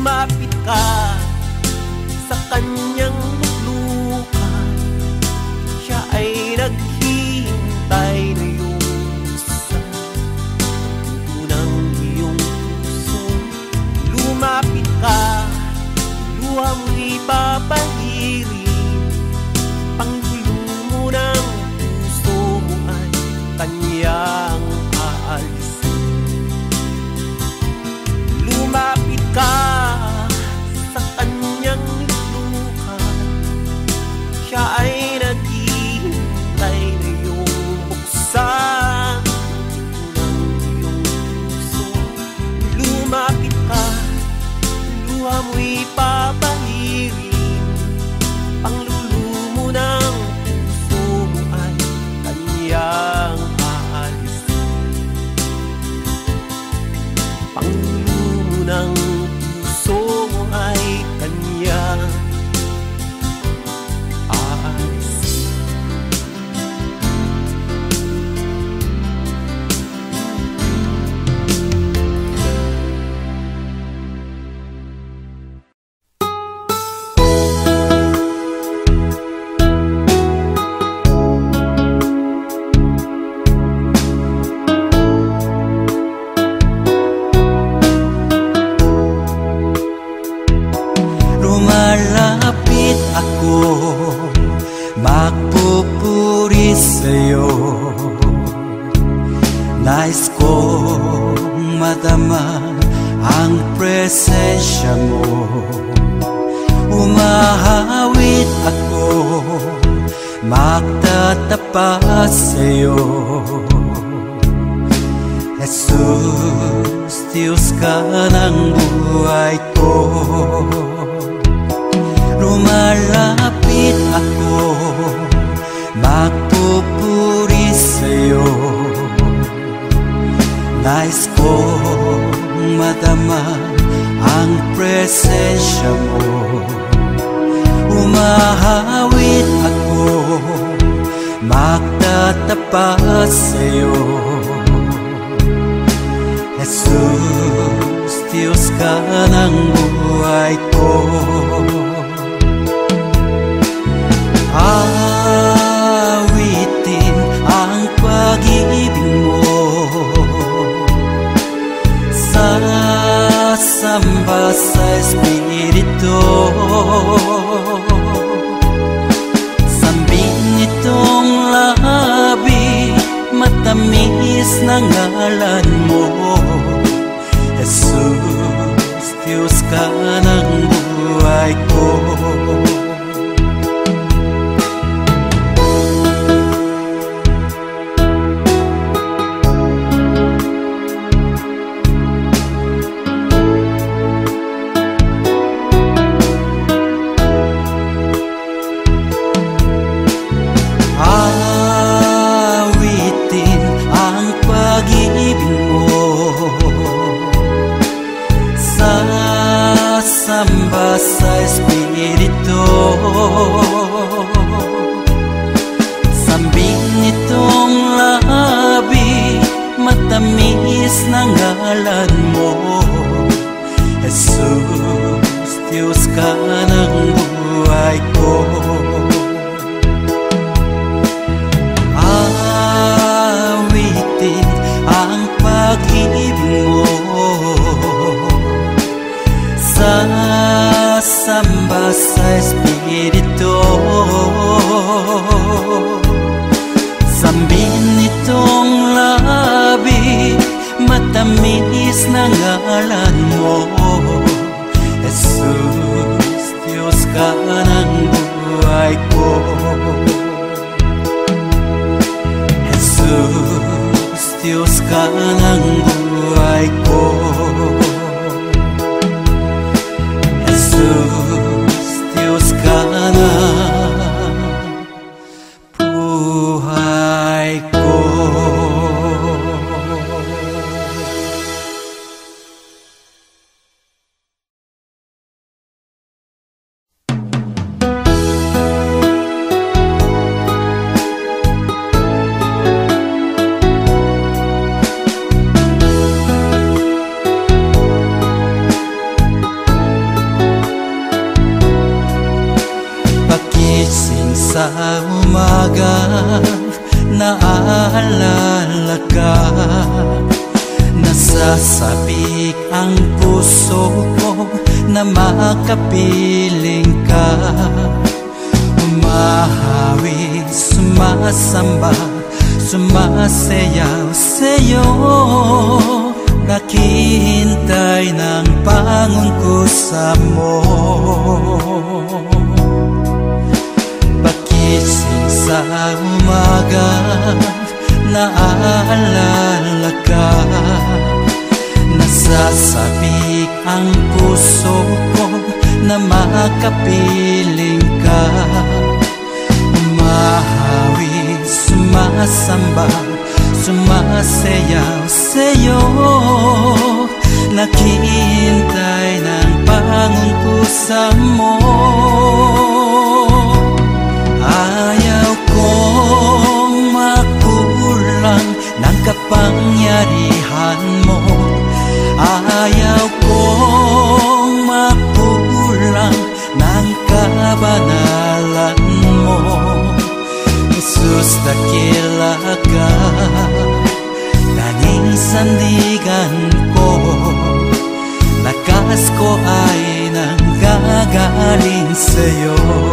Lumapit ka sa kanyang lukad Siya ay naghihintay na iyong isa. Ng iyong puso. Lumapit ka, luha mo ibabalik Matamis na ngalan mo. Jesus, Diyos ka ng buhay ko Jesus, Señor.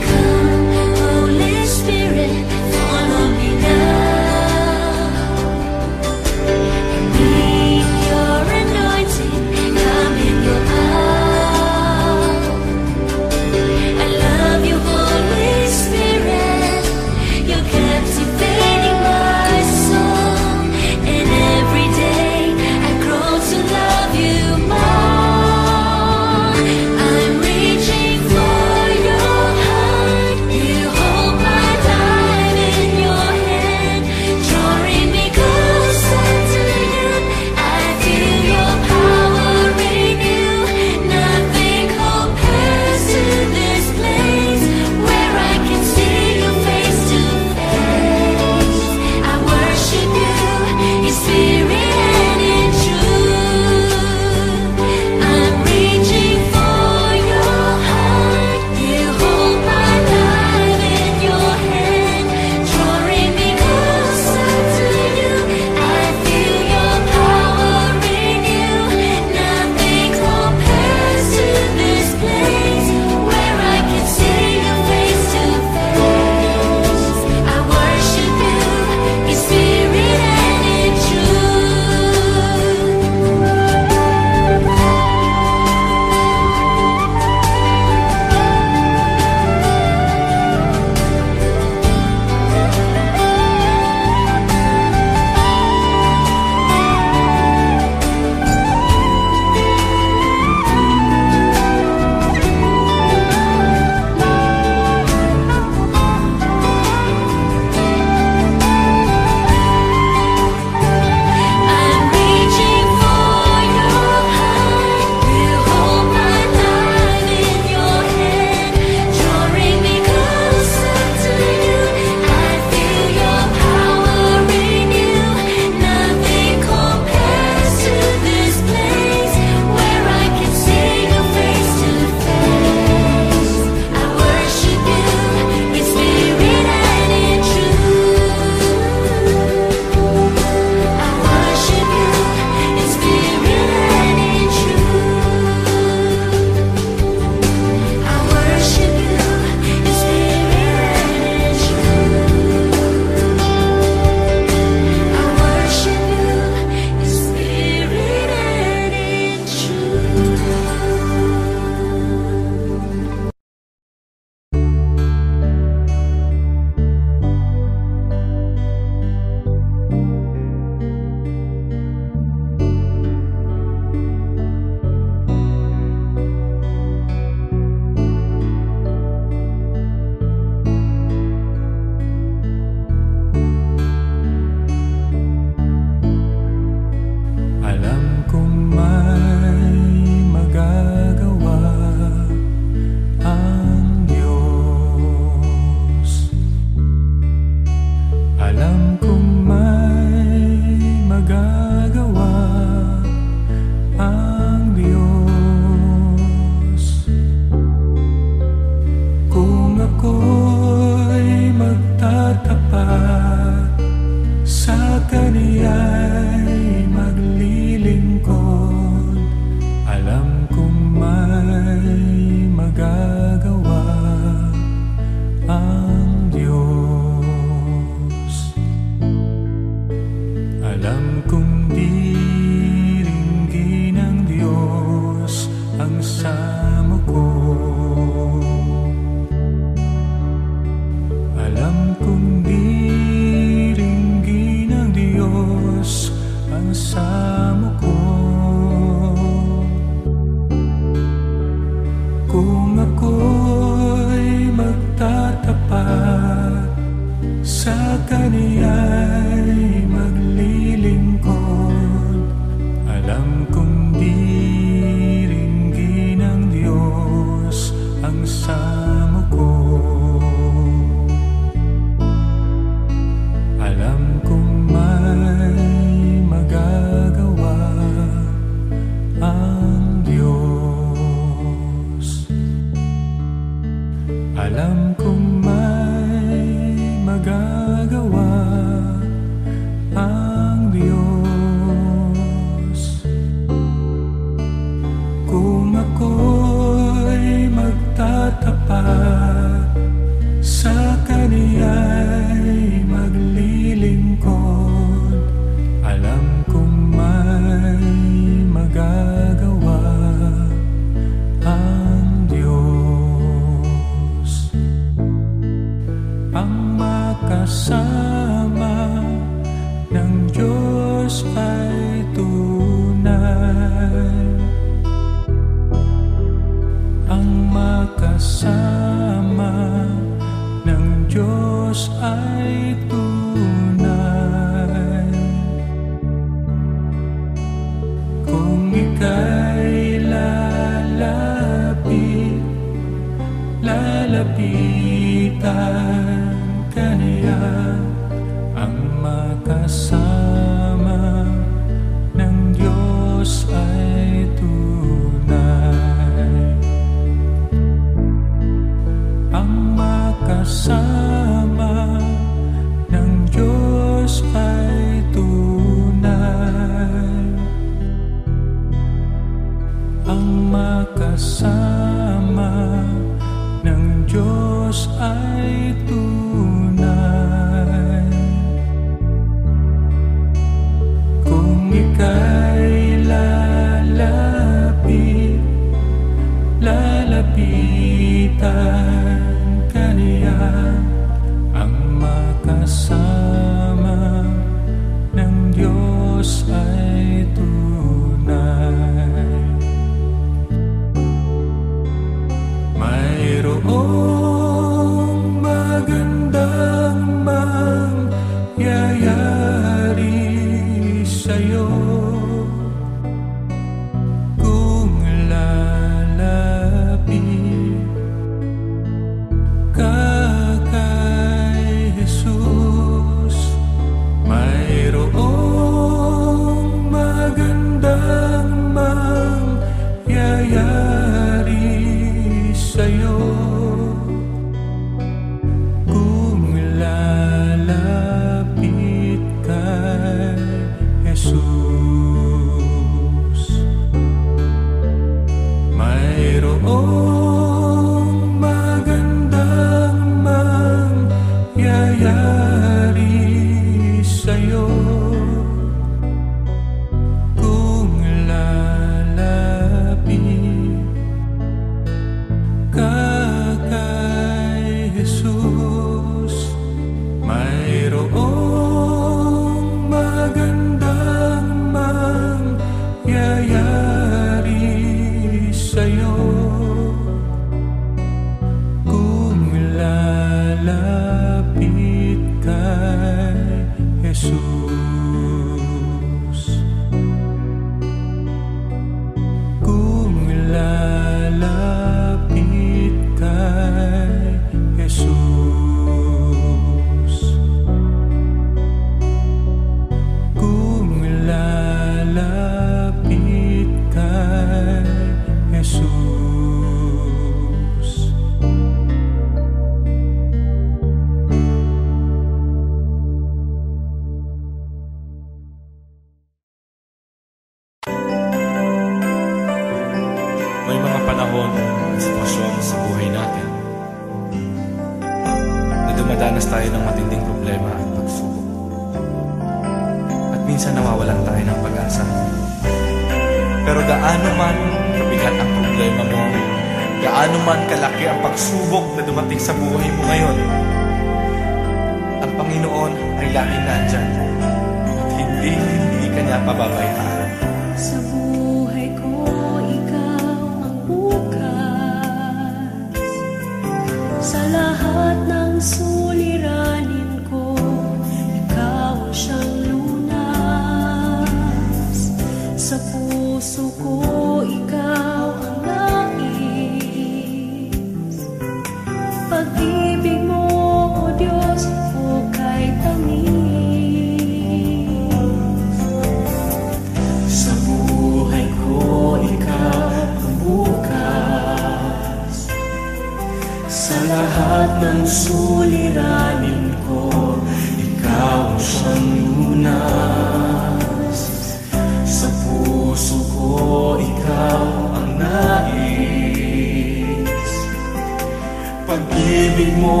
pag-ibig mo,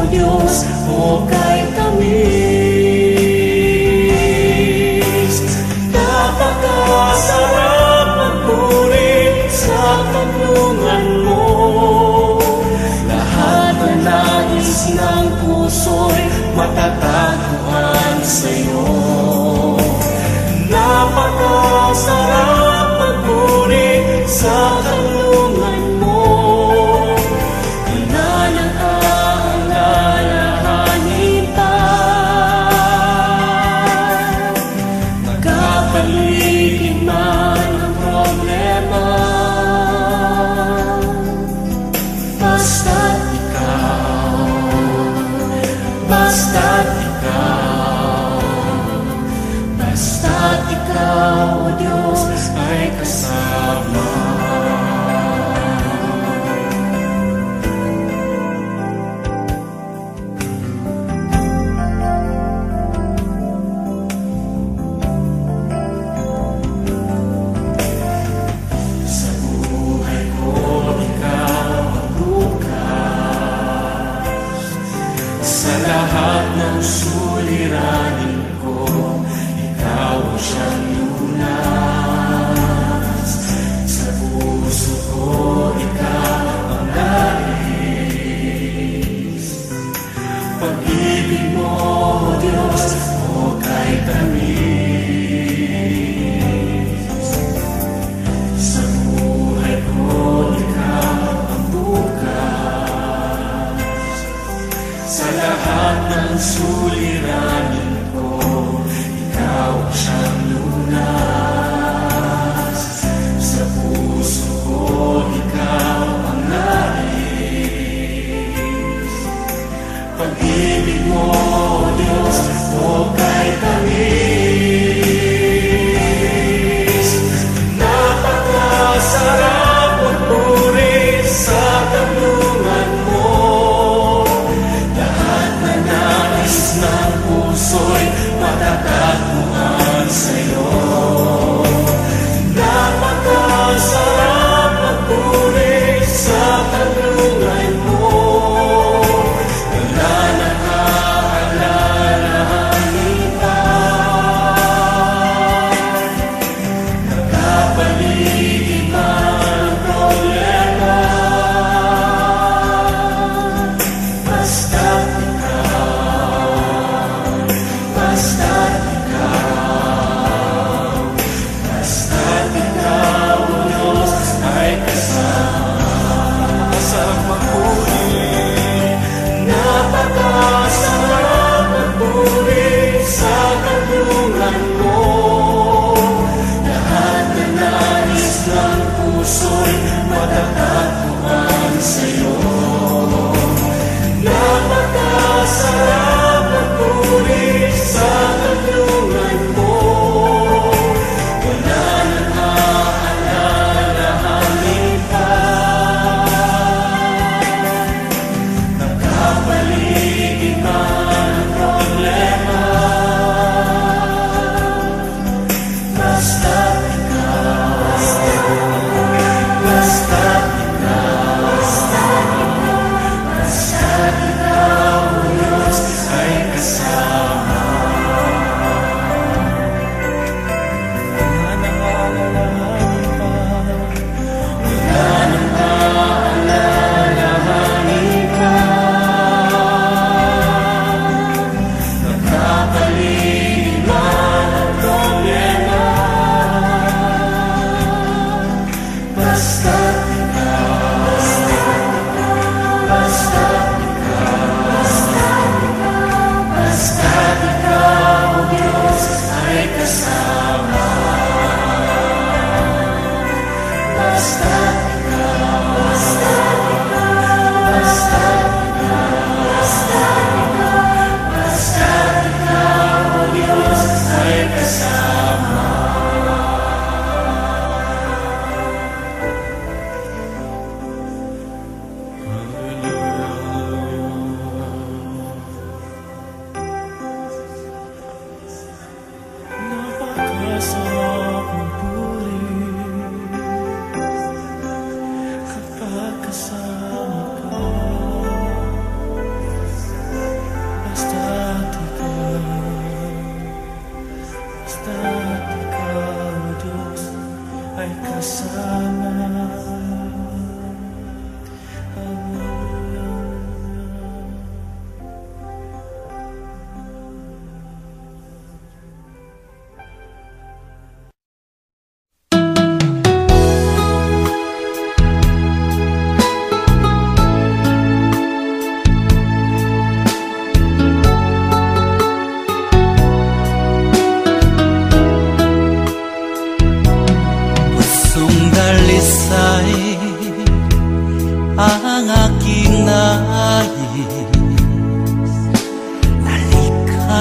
O Diyos, o kay tamis. Napakasarap magpuri sa kanlungan mo. Lahat ng nais ng puso'y matatagpuan sa'yo. Napakasarap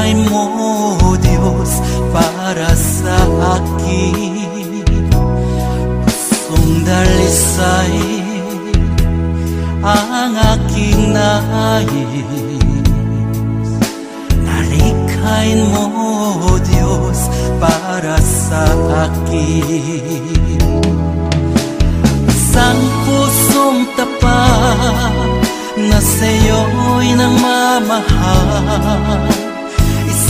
Nanay mo, Diyos, para sa akin. Pusong dalisay ang aking nais. Nalikhain mo, Diyos, para sa akin. Isang pusong tapat na sa'yo'y namamahal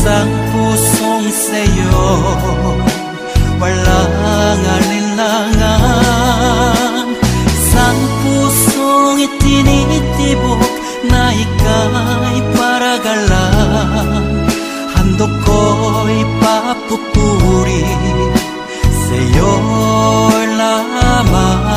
쌍부 송세요. 왈랑알릴랑한 쌍부 송이 띠니 띠복 나이까이 빨아갈랑 한도코이 빠뿌뿌리 세요 라마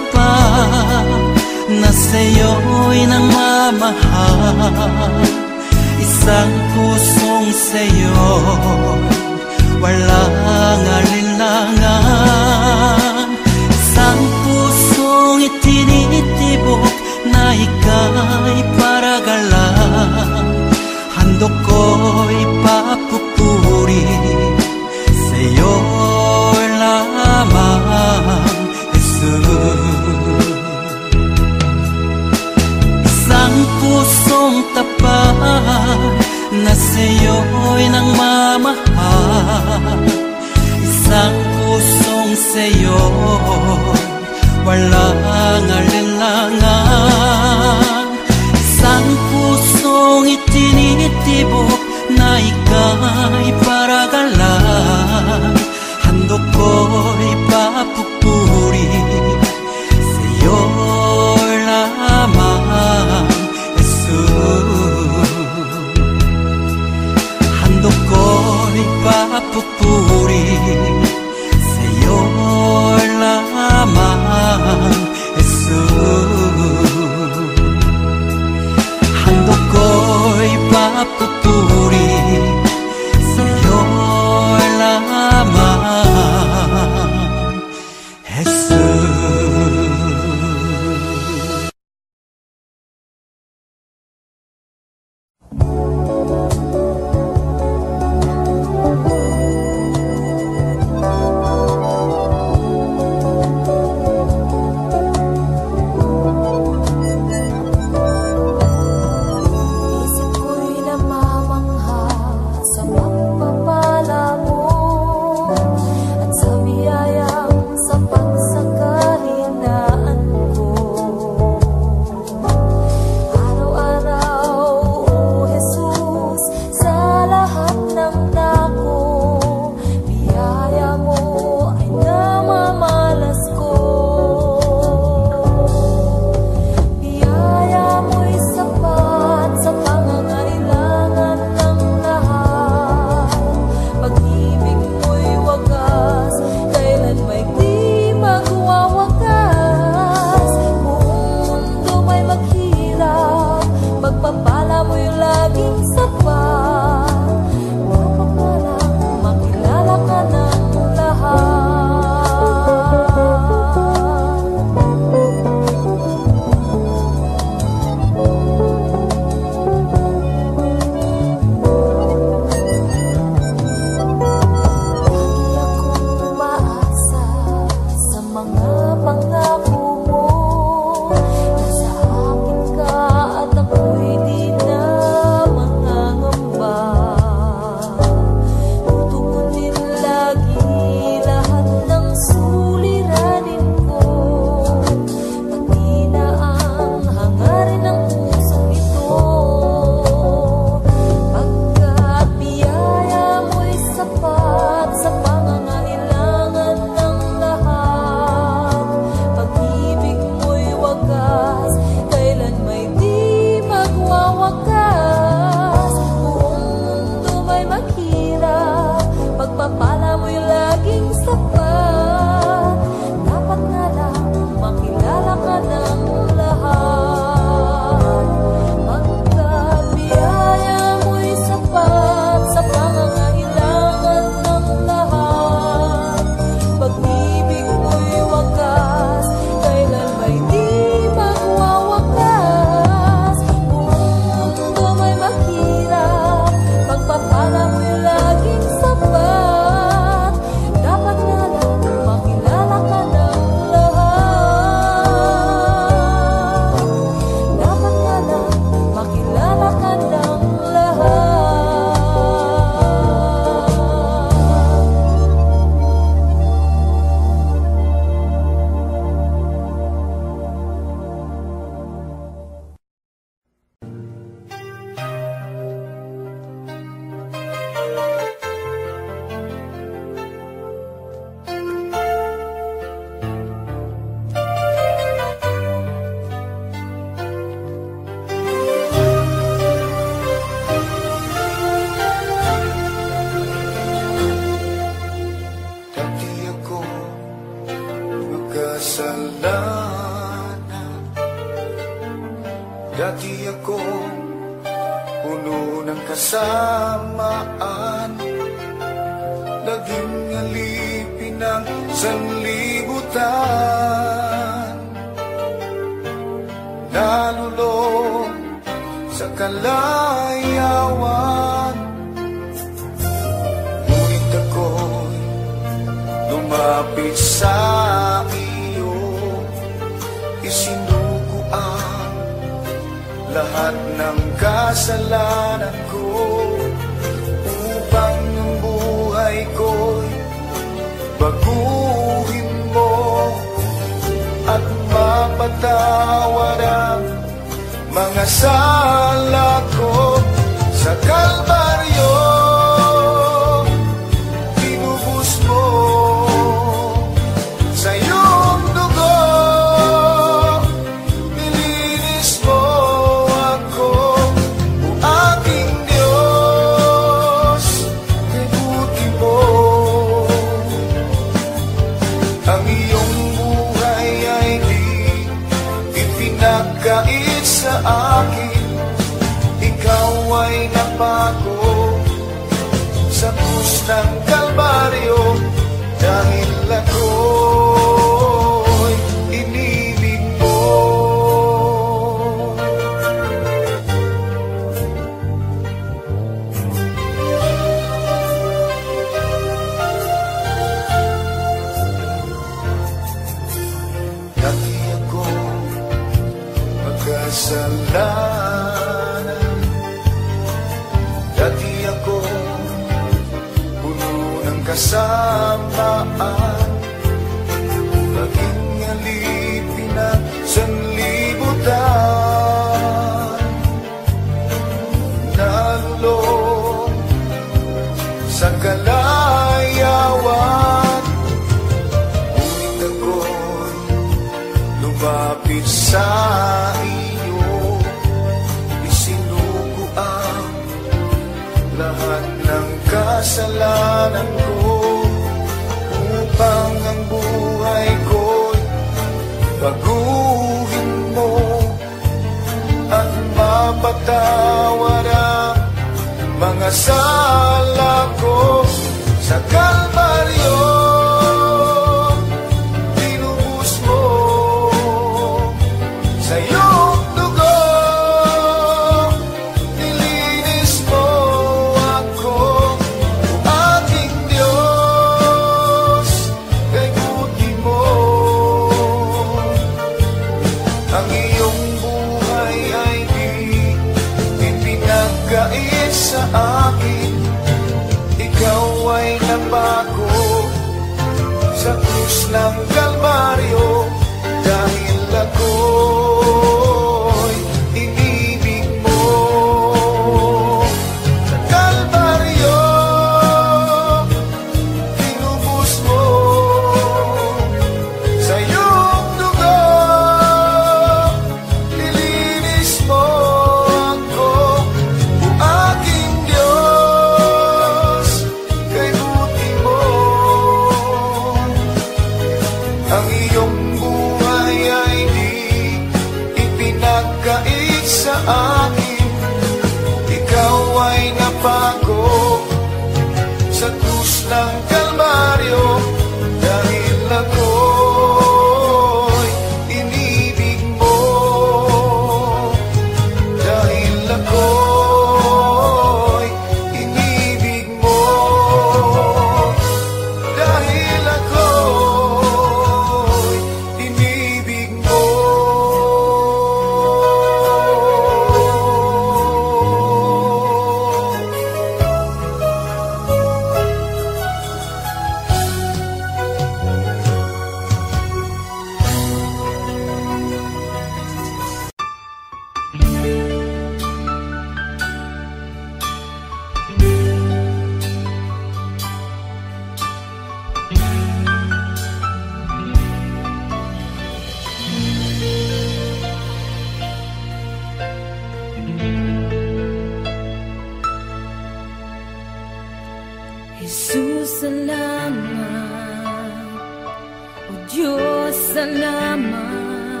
salamat.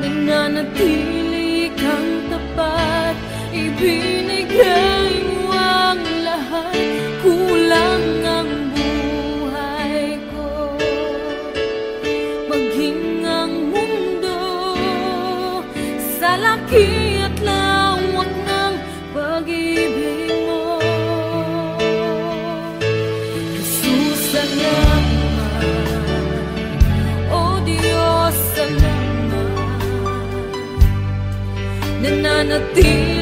Nang Nananatili kang tapat Ibinigay ti.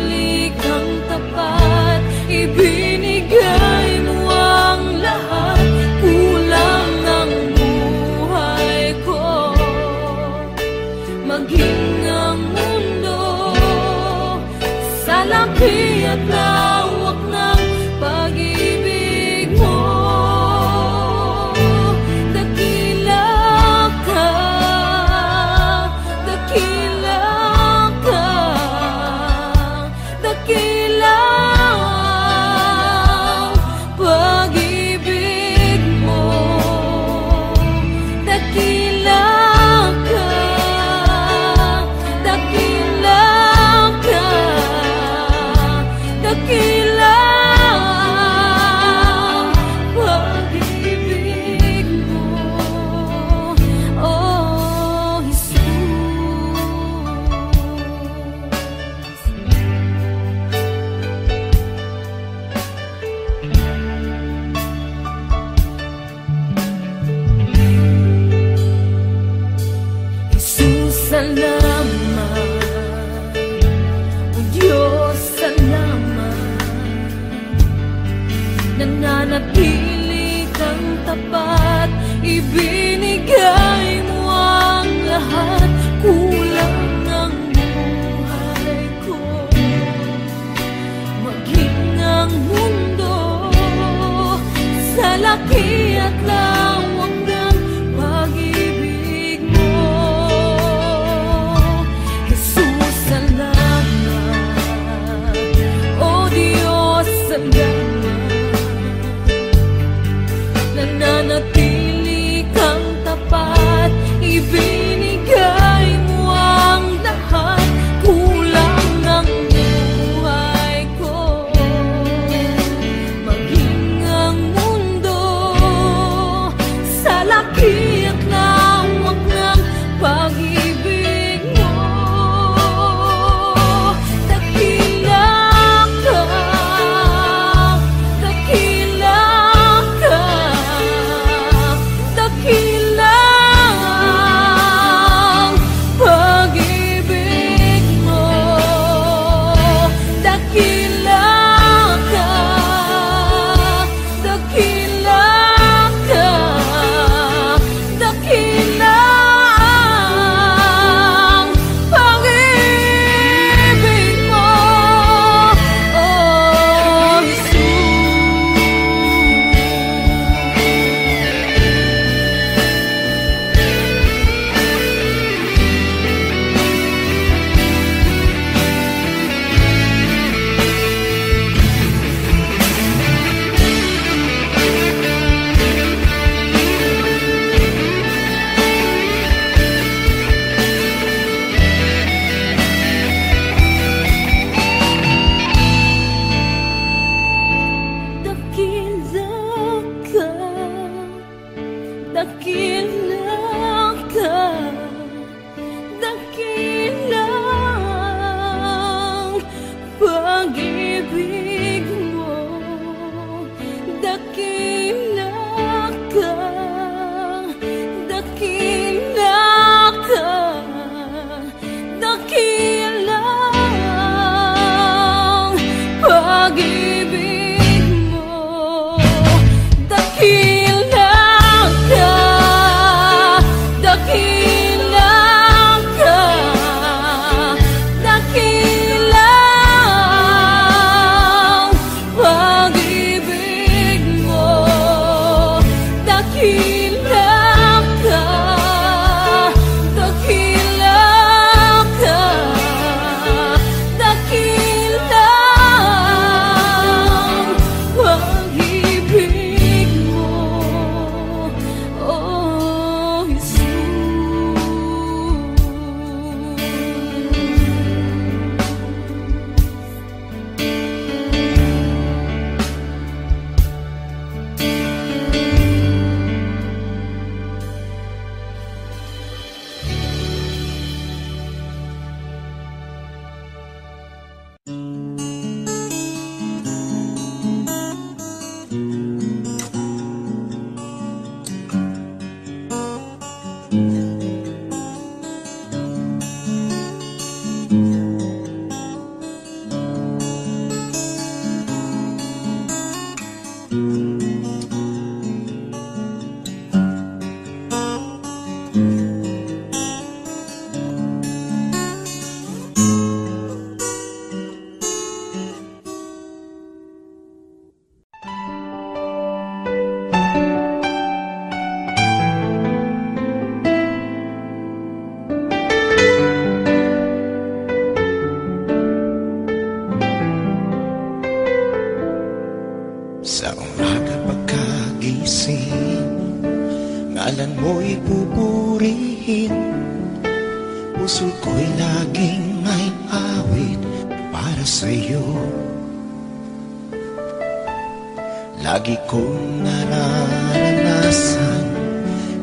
Lagi kong nararanasan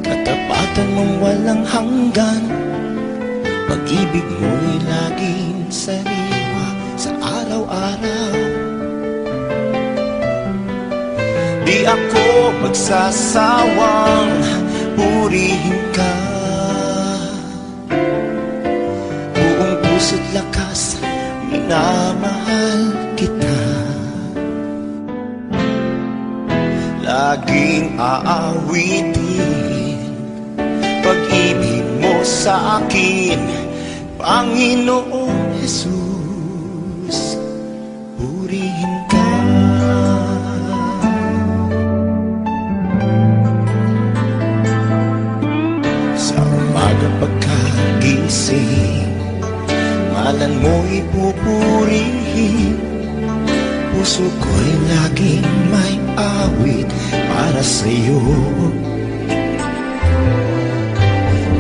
Katapatan mong walang hanggan Pag-ibig mo'y laging sariwa sa araw-araw. Di ako magsasawang purihin ka. Buong puso't lakas, minamahal Laging aawitin Pag-ibig mo sa akin. Panginoong Jesus sa'yo.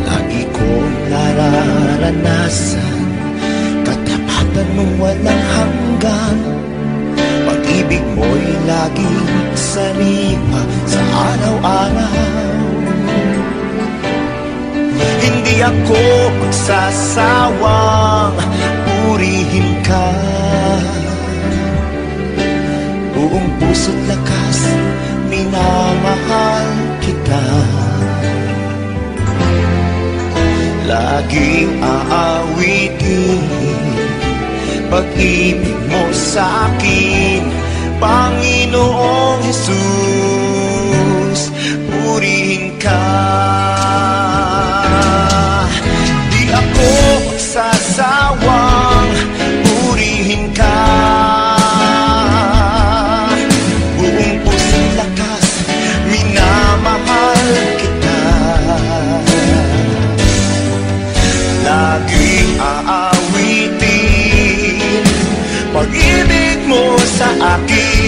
Lagi kong nararanasan Katapatan mong walang hanggan. Pag-ibig mo'y laging sariwa sa araw-araw. Hindi ako magsasawang purihin ka. Buong puso't lakas, minamahal kita. Laging aawitin Pag-ibig mo sa akin Panginoong Jesus Purihin ka mo sa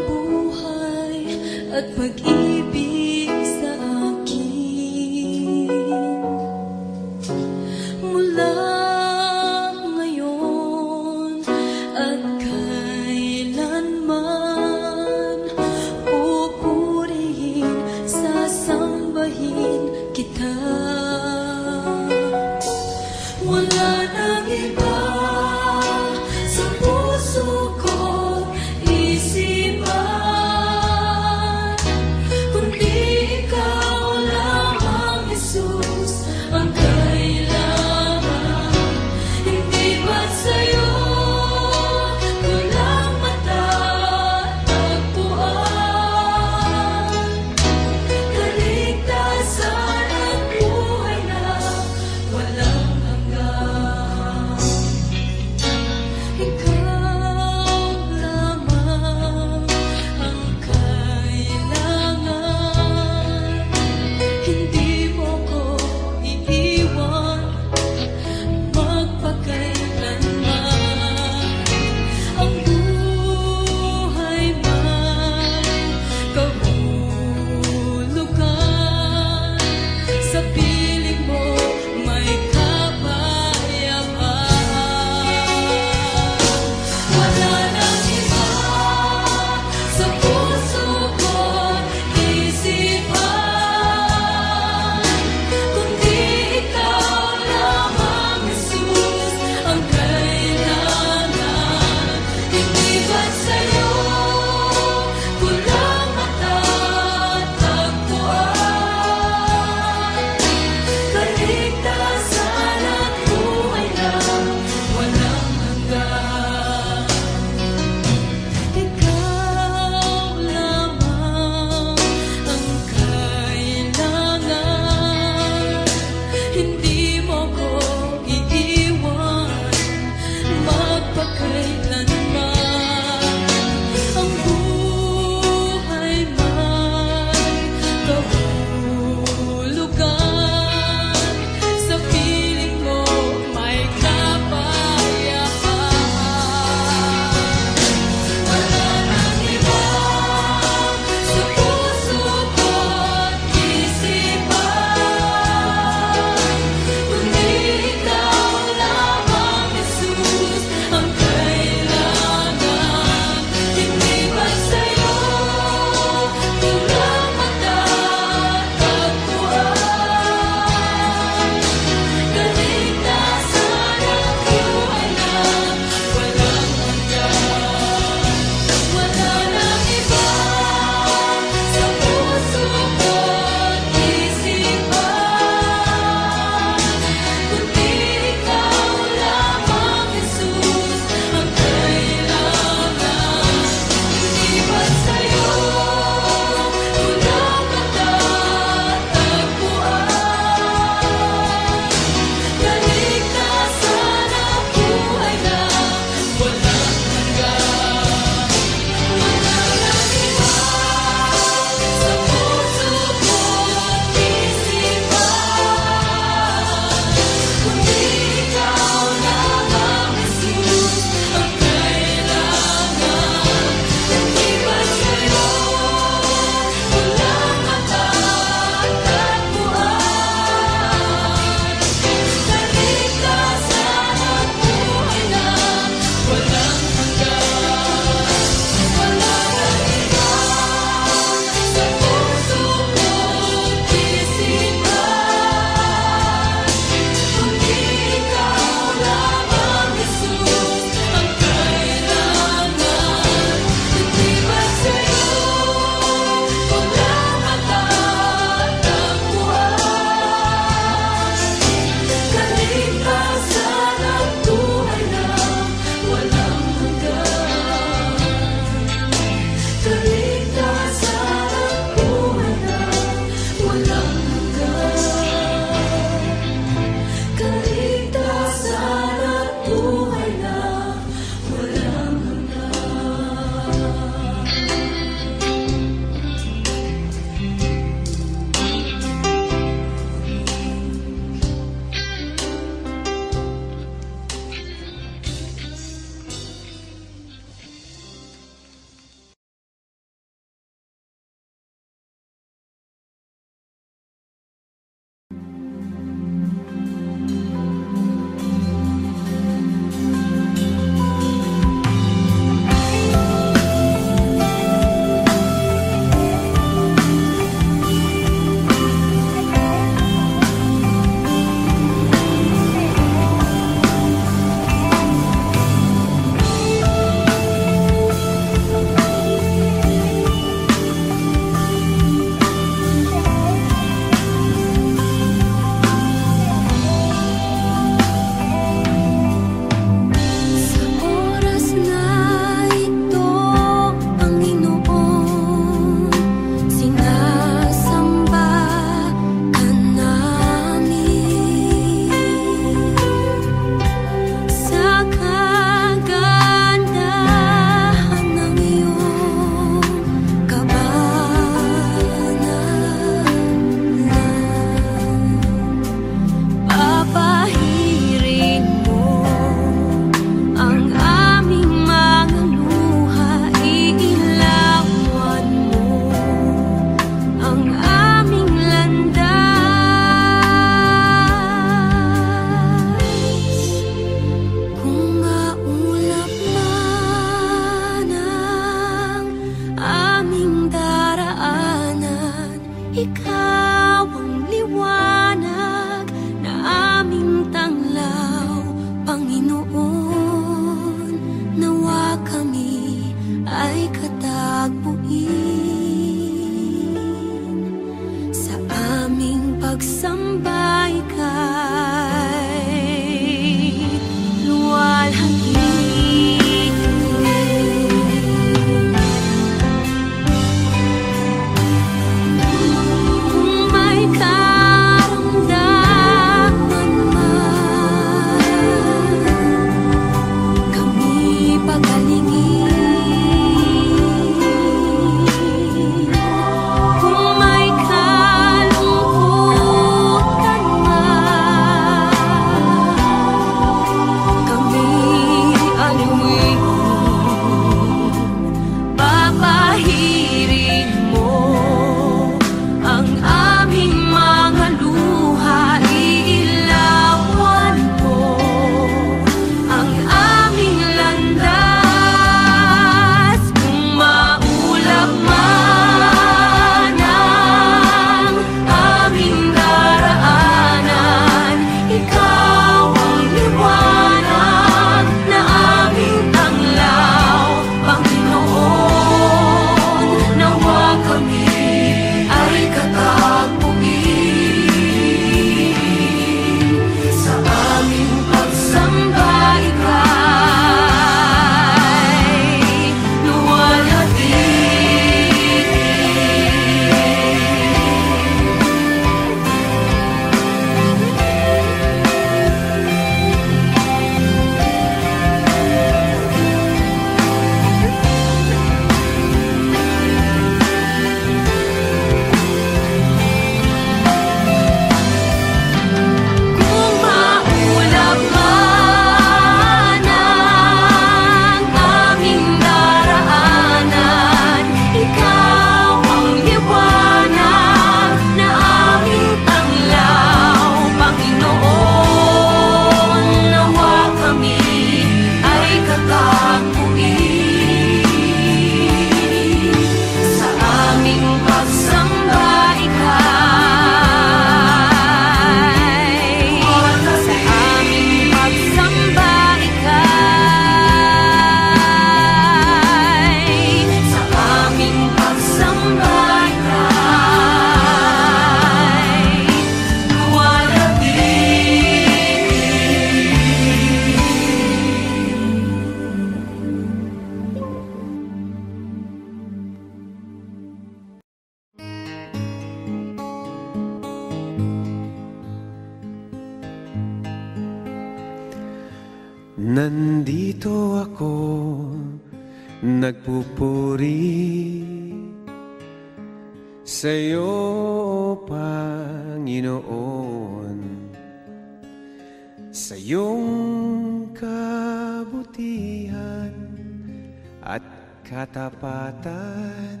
katapatan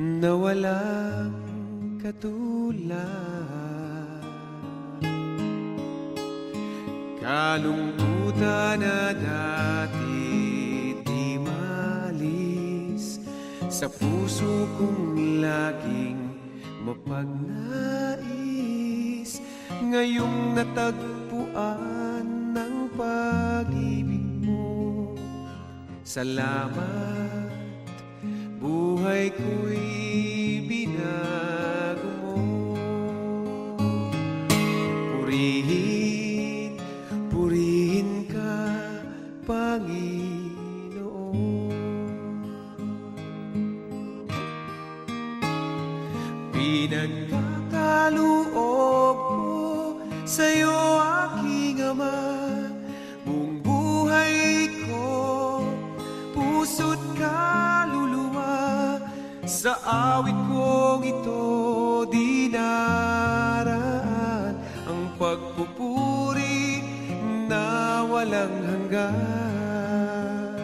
na walang katulad. Kalungkutan na dati timalis sa puso kong laging mapagnais ngayong natagpuan ng pag-ibig. Salamat, buhay ko'y binago mo. Purihin, purihin ka, Panginoon. Pinagtataloob ko sa'yo, aking Ama. Sa awit kong ito dinaraan Ang pagpupuri na walang hanggan.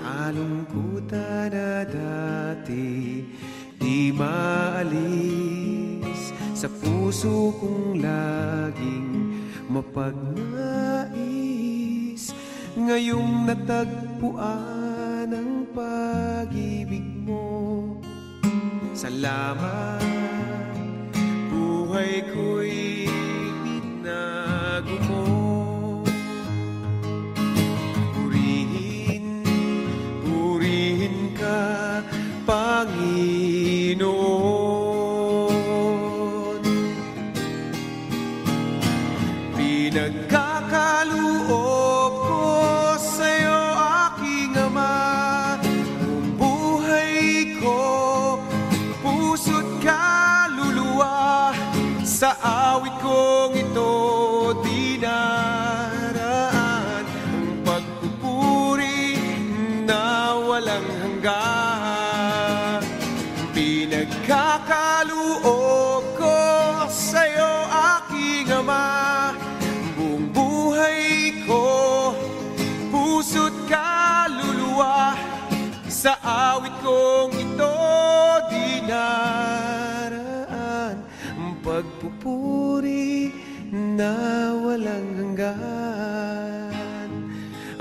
Kalungkutan na dati di maalis. Sa puso kong laging mapagnais. Ngayong natagpuan ang pag-ibig mo. Salamat, buhay ko'y bitna.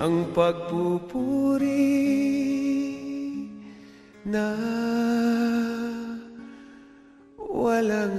Ang pagpupuri na walang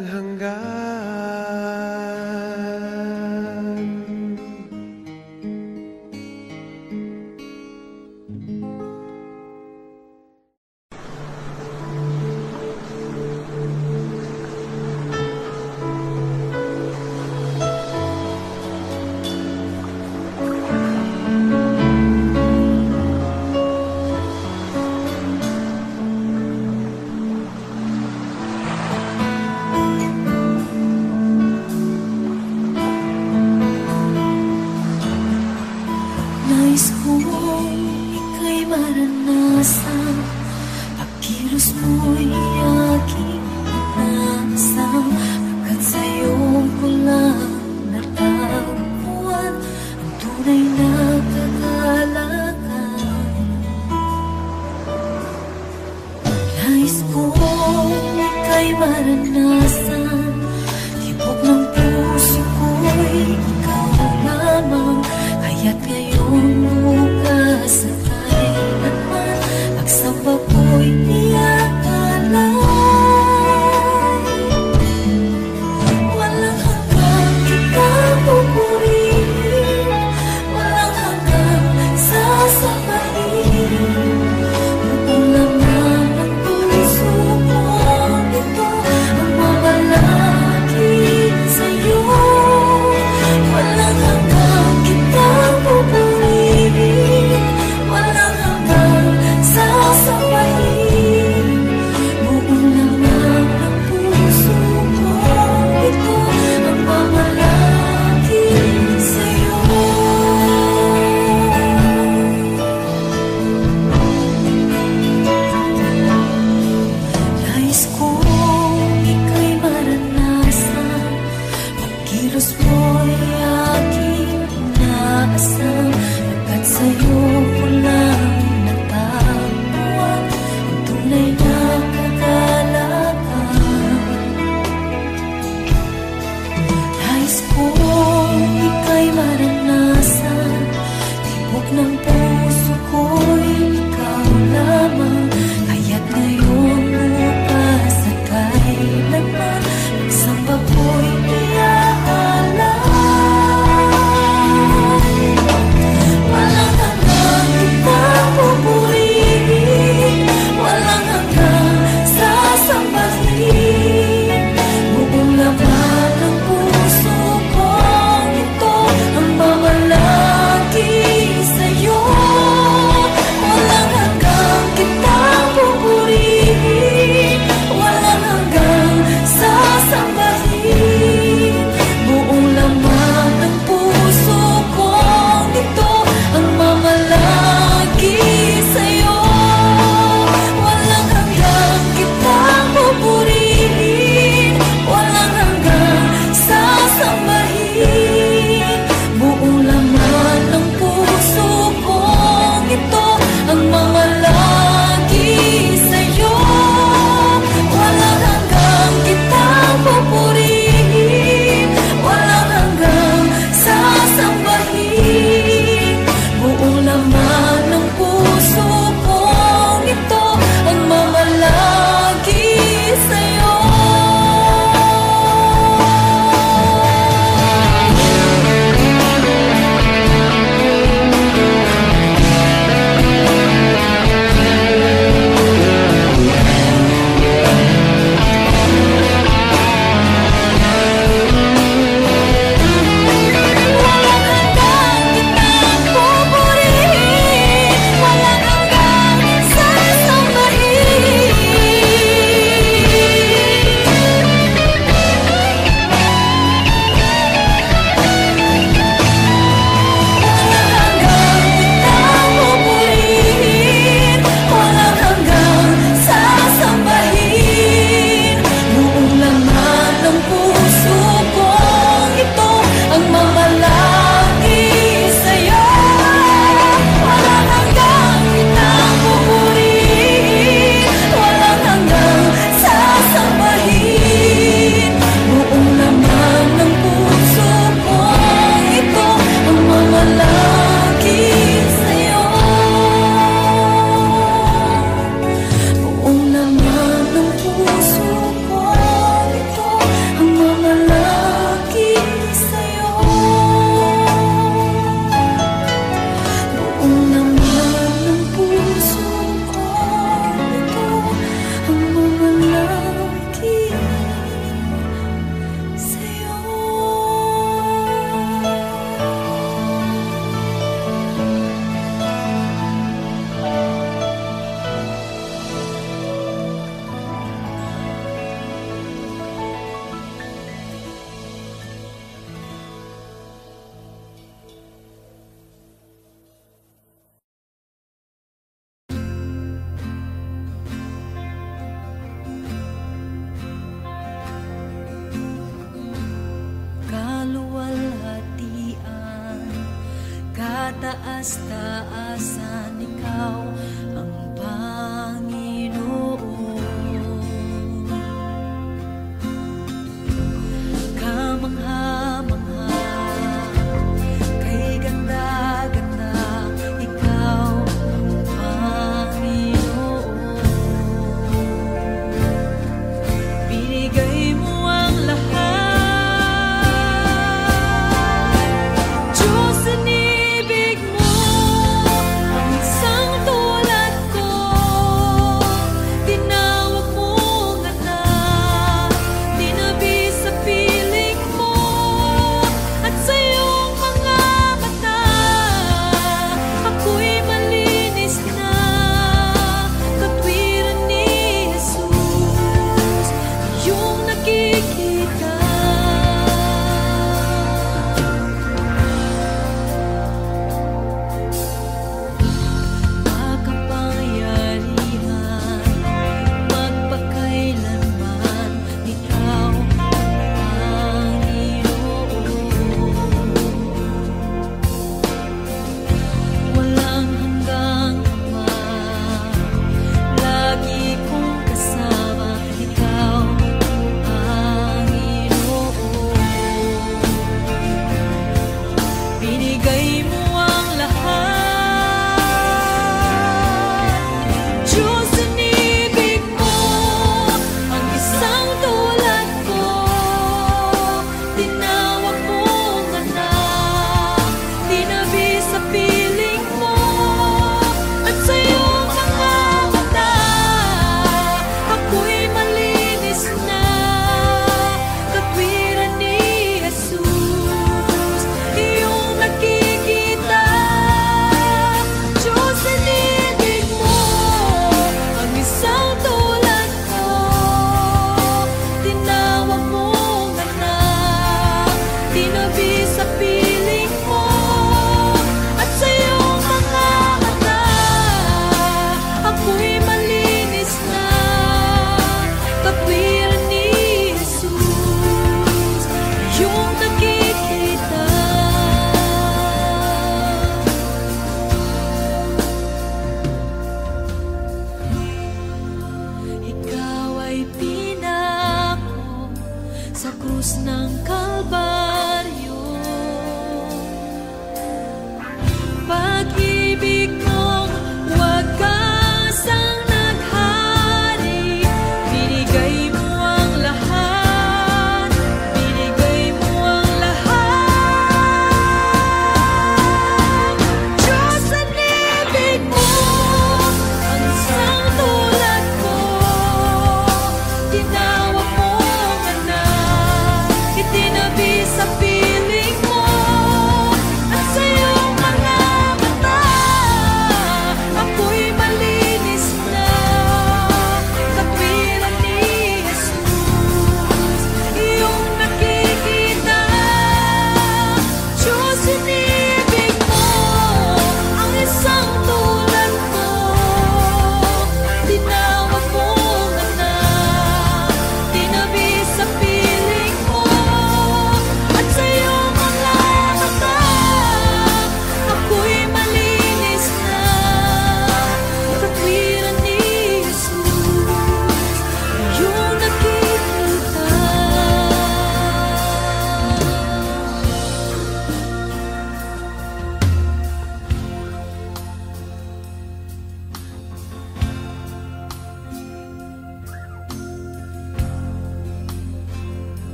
ng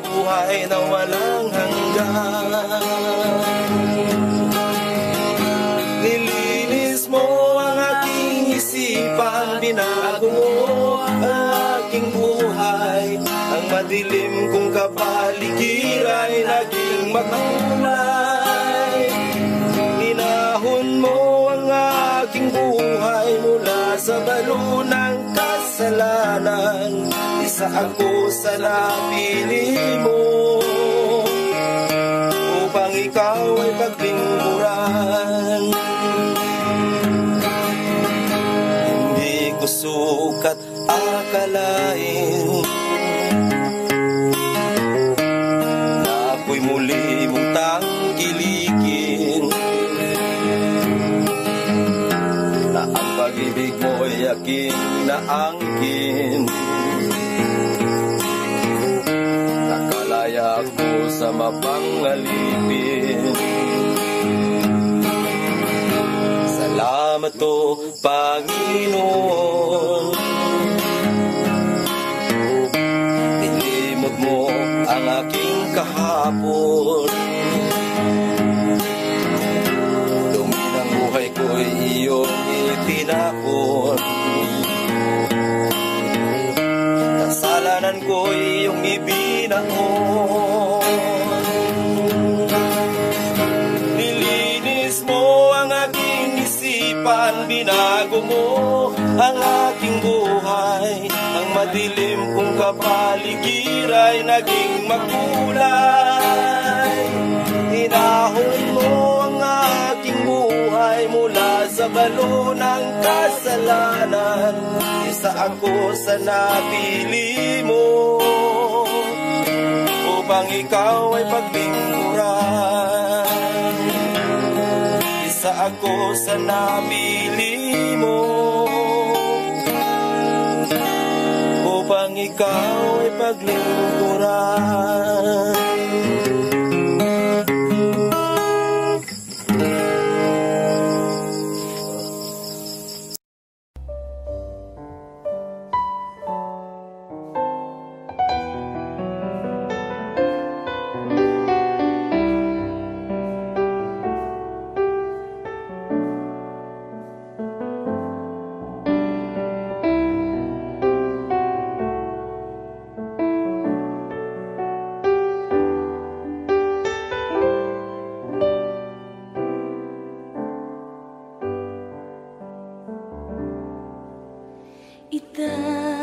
buhay na walang hanggan. Nilinis mo ang aking isipan Binago mo aking buhay. Ang madilim kong kapaligiran ay naging makulay. Inahon mo ang aking buhay mula sa balo ng kasalanan Isa ako sa napili mo. Upang ikaw ay paglingkuran Hindi ko sukat akalain Na ako'y muli mong tangkilikin. Na ang pag-ibig mo'y aking naangkin sa mapangalipin. Salamat o Panginoon. Nilimot mo ang aking kahapon. Dumi ng buhay ko'y iyong itinapon Kasalanan ko'y iyong ibinangon Binago mo ang aking buhay. Ang madilim kong kapaligiray Naging makulay. Inahon mo ang aking buhay Mula sa balo ng kasalanan. Isa ako sa napili mo. Upang ikaw ay paglingkuran Isa ako sa napili ikaw ay paglingkuran Itataas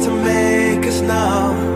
to make us numb,